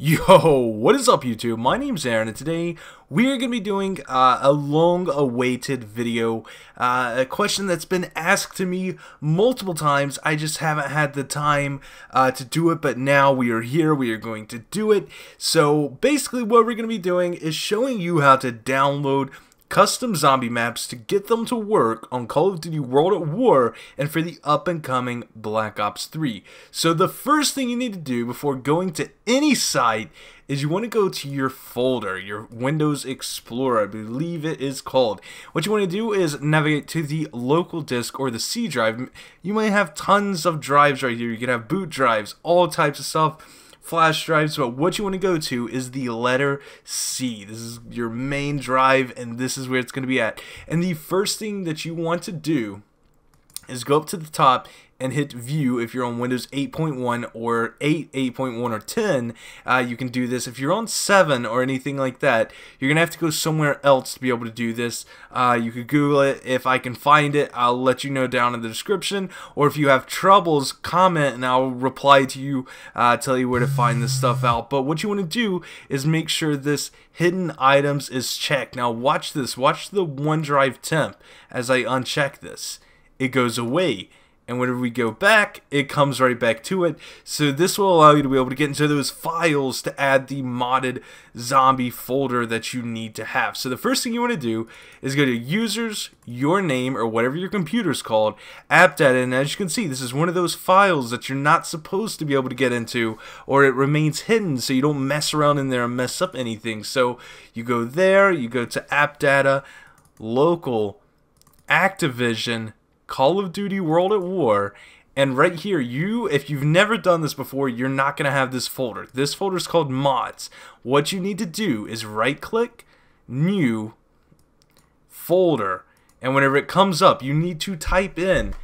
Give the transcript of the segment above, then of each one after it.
Yo, what is up YouTube? My name's Aaron and today we are going to be doing uh, a long awaited video, uh, a question that's been asked to me multiple times, I just haven't had the time uh, to do it, but now we are here, we are going to do it. So basically what we're going to be doing is showing you how to download custom zombie maps to get them to work on Call of Duty World at War and for the up and coming Black Ops 3. So the first thing you need to do before going to any site is you want to go to your folder, your Windows Explorer, I believe it is called. What you want to do is navigate to the local disk or the C drive. You might have tons of drives right here. You can have boot drives, all types of stuff flash drives, but what you want to go to is the letter C. This is your main drive, and this is where it's going to be at. And the first thing that you want to do is go up to the top and hit view if you're on Windows 8.1 or 8, 8.1 or 10 uh, you can do this. If you're on 7 or anything like that you're gonna have to go somewhere else to be able to do this. Uh, you could google it. If I can find it I'll let you know down in the description. Or if you have troubles comment and I'll reply to you uh, tell you where to find this stuff out. But what you want to do is make sure this hidden items is checked. Now watch this. Watch the OneDrive temp as I uncheck this. It goes away and whenever we go back, it comes right back to it. So this will allow you to be able to get into those files to add the modded zombie folder that you need to have. So the first thing you want to do is go to users, your name, or whatever your computer's called, app data, and as you can see, this is one of those files that you're not supposed to be able to get into, or it remains hidden so you don't mess around in there and mess up anything. So you go there, you go to app data, local, Activision, Call of Duty World at War. And right here, you, if you've never done this before, you're not going to have this folder. This folder is called mods. What you need to do is right click, new, folder. And whenever it comes up, you need to type in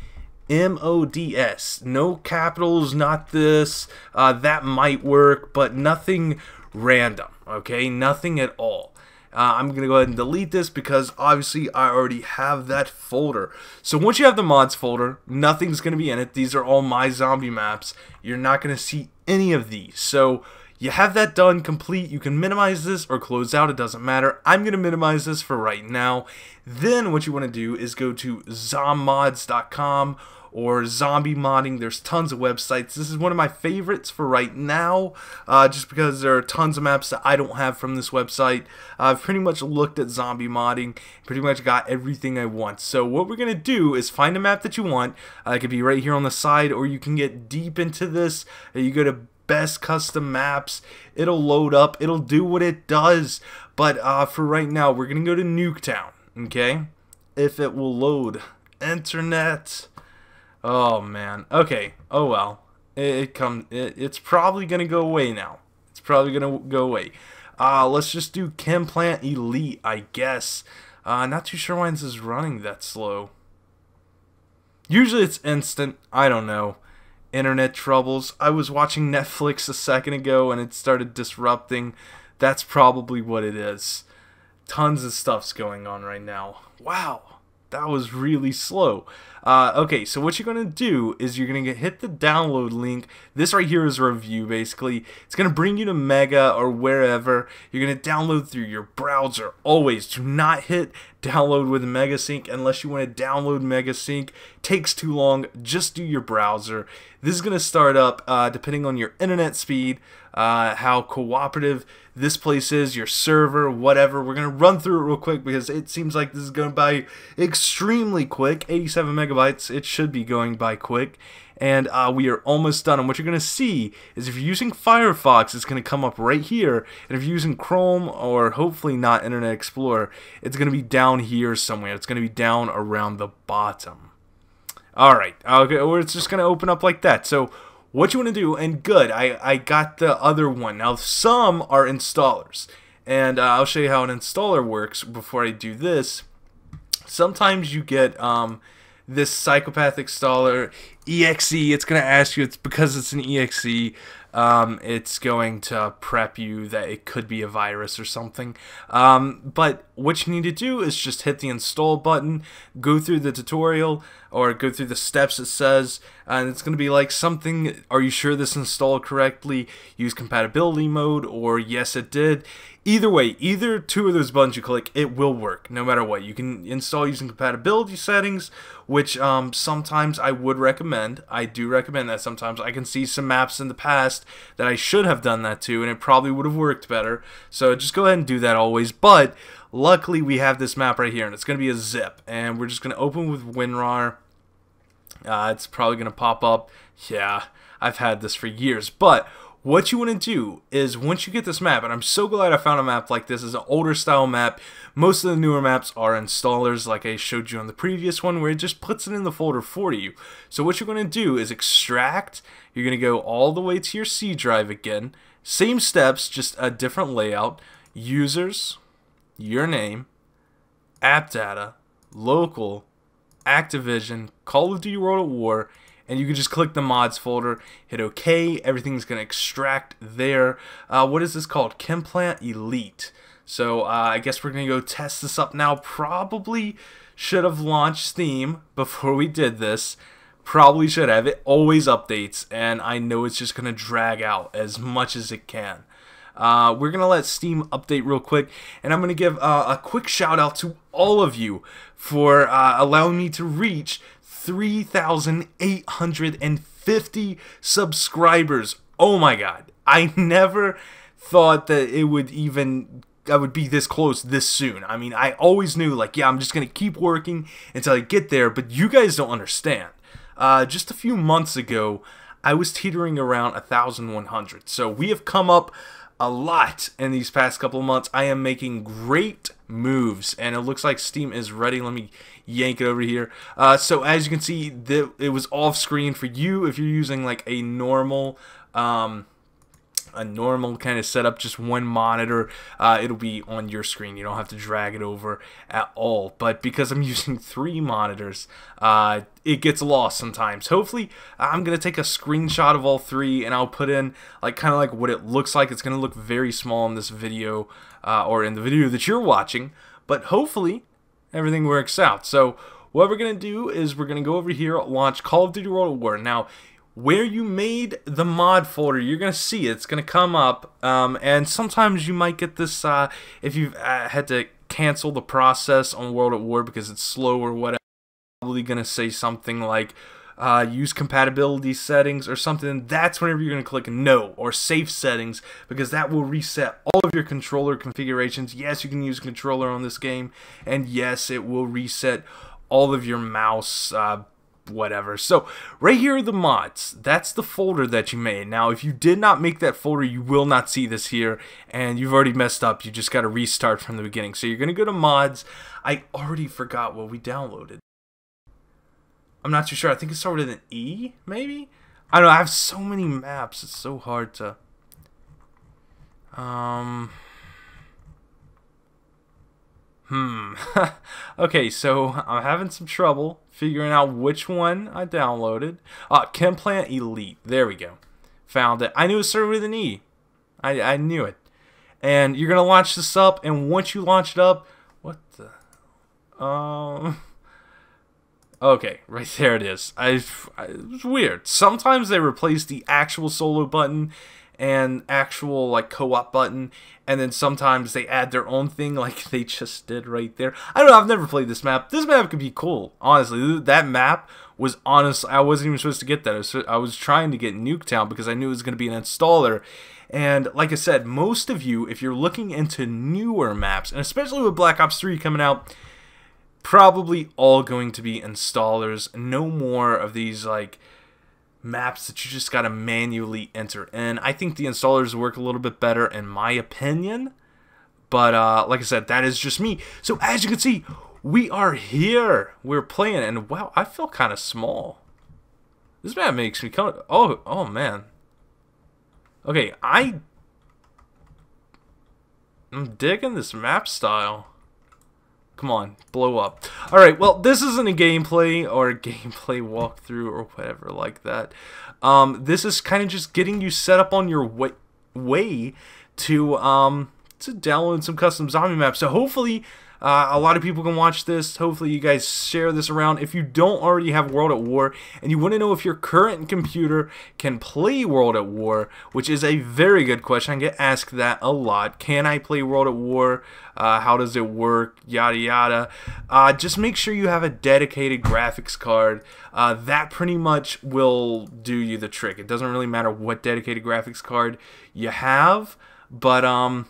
M-O-D-S. No capitals, not this. Uh, that might work, but nothing random, okay? Nothing at all. Uh, I'm going to go ahead and delete this because obviously I already have that folder. So once you have the mods folder, nothing's going to be in it. These are all my zombie maps. You're not going to see any of these. So you have that done complete. You can minimize this or close out. It doesn't matter. I'm going to minimize this for right now. Then what you want to do is go to zommods.com or zombie modding. There's tons of websites. This is one of my favorites for right now, uh, just because there are tons of maps that I don't have from this website. I've pretty much looked at zombie modding, pretty much got everything I want. So what we're gonna do is find a map that you want. Uh, it could be right here on the side, or you can get deep into this. Uh, you go to best custom maps. It'll load up. It'll do what it does. But uh, for right now, we're gonna go to Nuketown. Okay, if it will load. Internet. Oh man. Okay. Oh well. It, it comes. It, it's probably gonna go away now. It's probably gonna go away. Uh, let's just do Chem Plant Elite, I guess. Uh, not too sure why this is running that slow. Usually it's instant. I don't know. Internet troubles. I was watching Netflix a second ago and it started disrupting. That's probably what it is. Tons of stuff's going on right now. Wow that was really slow. Uh, okay, so what you're going to do is you're going to hit the download link. This right here is a review, basically. It's going to bring you to Mega or wherever. You're going to download through your browser. Always do not hit download with MegaSync unless you want to download MegaSync. Takes too long. Just do your browser. This is going to start up uh, depending on your internet speed, uh, how cooperative this place is, your server, whatever. We're going to run through it real quick because it seems like this is gonna by extremely quick. 87 megabytes. It should be going by quick. And uh, we are almost done. And what you're going to see is if you're using Firefox, it's going to come up right here. And if you're using Chrome or hopefully not Internet Explorer, it's going to be down here somewhere. It's going to be down around the bottom. Alright, okay, or it's just going to open up like that. So what you want to do, and good, I, I got the other one. Now, some are installers, and uh, I'll show you how an installer works before I do this. Sometimes you get um, this psychopathic installer exe. It's going to ask you, it's because it's an exe. Um, it's going to prep you that it could be a virus or something. Um, but what you need to do is just hit the install button, go through the tutorial, or go through the steps it says, and it's going to be like something, are you sure this installed correctly? Use compatibility mode, or yes it did. Either way, either two of those buttons you click, it will work, no matter what. You can install using compatibility settings, which um, sometimes I would recommend. I do recommend that sometimes. I can see some maps in the past that I should have done that to, and it probably would have worked better. So just go ahead and do that always. But luckily, we have this map right here, and it's going to be a zip. And we're just going to open with WinRAR. Uh, it's probably going to pop up. Yeah, I've had this for years. But what you want to do is once you get this map, and I'm so glad I found a map like this. It's an older style map. Most of the newer maps are installers like I showed you on the previous one where it just puts it in the folder for you. So what you're going to do is extract. You're going to go all the way to your C drive again. Same steps, just a different layout. Users, your name, app data, local, Activision, Call of Duty World at War, and you can just click the mods folder, hit OK, everything's going to extract there. Uh, what is this called? Chemplant Elite. So uh, I guess we're going to go test this up now. Probably should have launched Steam before we did this. Probably should have. It always updates, and I know it's just going to drag out as much as it can. Uh, we're going to let Steam update real quick, and I'm going to give uh, a quick shout out to all of you for uh, allowing me to reach 3,850 subscribers. Oh my god. I never thought that it would even I would be this close this soon. I mean, I always knew like, yeah, I'm just going to keep working until I get there, but you guys don't understand. Uh, just a few months ago, I was teetering around 1,100. So we have come up a lot in these past couple months. I am making great moves, and it looks like Steam is ready. Let me yank it over here. Uh, so as you can see, the, it was off screen for you if you're using like a normal. Um, a normal kind of setup, just one monitor, uh, it'll be on your screen. You don't have to drag it over at all. But because I'm using three monitors, uh, it gets lost sometimes. Hopefully, I'm going to take a screenshot of all three and I'll put in like kind of like what it looks like. It's going to look very small in this video uh, or in the video that you're watching. But hopefully, everything works out. So what we're going to do is we're going to go over here, launch Call of Duty World War. Now, where you made the mod folder, you're going to see it. It's going to come up, um, and sometimes you might get this uh, if you've uh, had to cancel the process on World at War because it's slow or whatever. Probably going to say something like uh, use compatibility settings or something. That's whenever you're going to click no or safe settings because that will reset all of your controller configurations. Yes, you can use controller on this game, and yes, it will reset all of your mouse uh, whatever. So right here are the mods. That's the folder that you made. Now, if you did not make that folder, you will not see this here, and you've already messed up. You just got to restart from the beginning. So you're going to go to mods. I already forgot what we downloaded. I'm not too sure. I think it started with an E, maybe? I don't know. I have so many maps. It's so hard to... Um... Hmm. okay, so I'm having some trouble figuring out which one I downloaded. Uh, Chemplant Elite. There we go. Found it. I knew it started with an E. I, I knew it. And you're going to launch this up, and once you launch it up... What the... Um... Okay, right there it is. I, it's weird. Sometimes they replace the actual solo button and actual like co-op button and then sometimes they add their own thing like they just did right there. I don't know i've never played this map. This map could be cool honestly. That map was honestly i wasn't even supposed to get that. I was, trying to get nuketown because i knew it was going to be an installer. And like i said most of you if you're looking into newer maps and especially with black ops 3 coming out probably all going to be installers. No more of these like maps that you just got to manually enter in. I think the installers work a little bit better in my opinion. But uh, like I said, that is just me. So as you can see, we are here. We're playing, and wow, I feel kind of small. This map makes me kind of... Oh, oh man. Okay, I... I'm digging this map style. Come on, blow up. Alright, well, this isn't a gameplay or a gameplay walkthrough or whatever like that. Um, this is kind of just getting you set up on your way, way to, um, to download some custom zombie maps. So hopefully uh, a lot of people can watch this. Hopefully you guys share this around. If you don't already have World at War and you want to know if your current computer can play World at War, which is a very good question. I get asked that a lot. Can I play World at War? Uh, how does it work? Yada yada. Uh, just make sure you have a dedicated graphics card. Uh, that pretty much will do you the trick. It doesn't really matter what dedicated graphics card you have, but um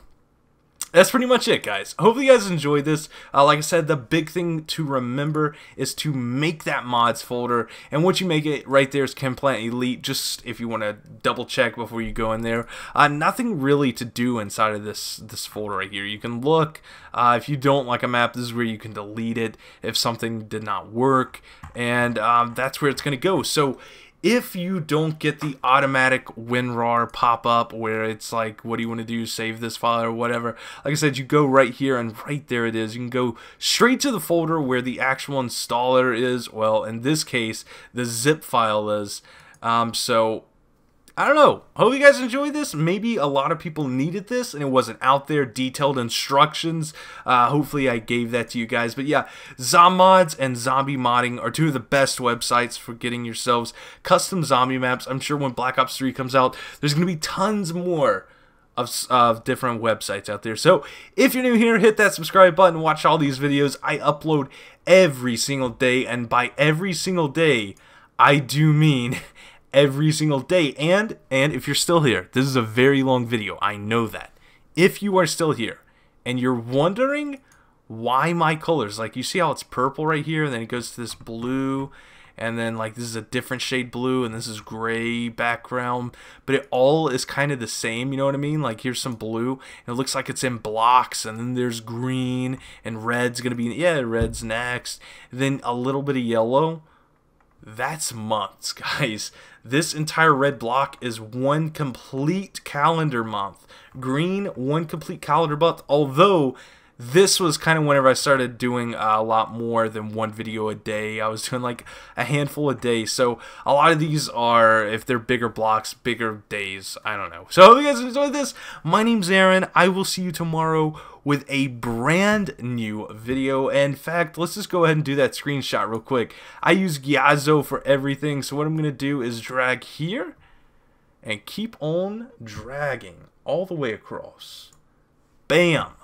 that's pretty much it, guys. Hopefully you guys enjoyed this. Uh, like I said, the big thing to remember is to make that mods folder. And once you make it, right there is Chemplant Elite, just if you want to double check before you go in there. Uh, nothing really to do inside of this, this folder right here. You can look. Uh, if you don't like a map, this is where you can delete it if something did not work. And um, that's where it's going to go. So if you don't get the automatic WinRAR pop up where it's like, what do you want to do? Save this file or whatever. Like I said, you go right here and right there it is. You can go straight to the folder where the actual installer is. Well, in this case, the zip file is. Um, so I don't know. Hope you guys enjoyed this. Maybe a lot of people needed this and it wasn't out there. Detailed instructions. Uh, hopefully I gave that to you guys. But yeah, ZomMods and Zombie Modding are two of the best websites for getting yourselves custom zombie maps. I'm sure when Black Ops 3 comes out, there's going to be tons more of, of different websites out there. So if you're new here, hit that subscribe button. Watch all these videos. I upload every single day. And by every single day, I do mean every single day. And and if you're still here, this is a very long video. I know that. If you are still here and you're wondering why my colors, like you see how it's purple right here, and then it goes to this blue, and then like this is a different shade blue, and this is gray background, but it all is kind of the same. You know what I mean? Like here's some blue, and it looks like it's in blocks, and then there's green and red's gonna be yeah, red's next, then a little bit of yellow that's months, guys. This entire red block is one complete calendar month. Green, one complete calendar month. Although this was kind of whenever I started doing a lot more than one video a day. I was doing like a handful a day. So a lot of these are, if they're bigger blocks, bigger days. I don't know. So hope you guys enjoyed this. My name's Aaron. I will see you tomorrow with a brand new video. In fact, let's just go ahead and do that screenshot real quick. I use Gyazo for everything. So what I'm going to do is drag here and keep on dragging all the way across. Bam.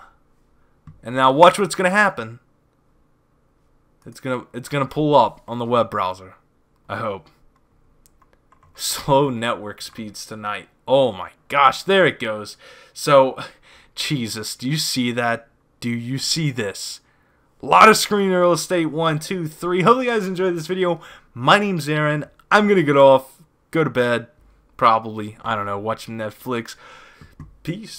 And now watch what's going to happen. It's going to it's going to pull up on the web browser. I hope. Slow network speeds tonight. Oh my gosh, there it goes. So, Jesus, do you see that? Do you see this? A lot of screen real estate. One, two, three. Hope you guys enjoyed this video. My name's Aaron. I'm going to get off, go to bed, probably. I don't know, watching Netflix. Peace.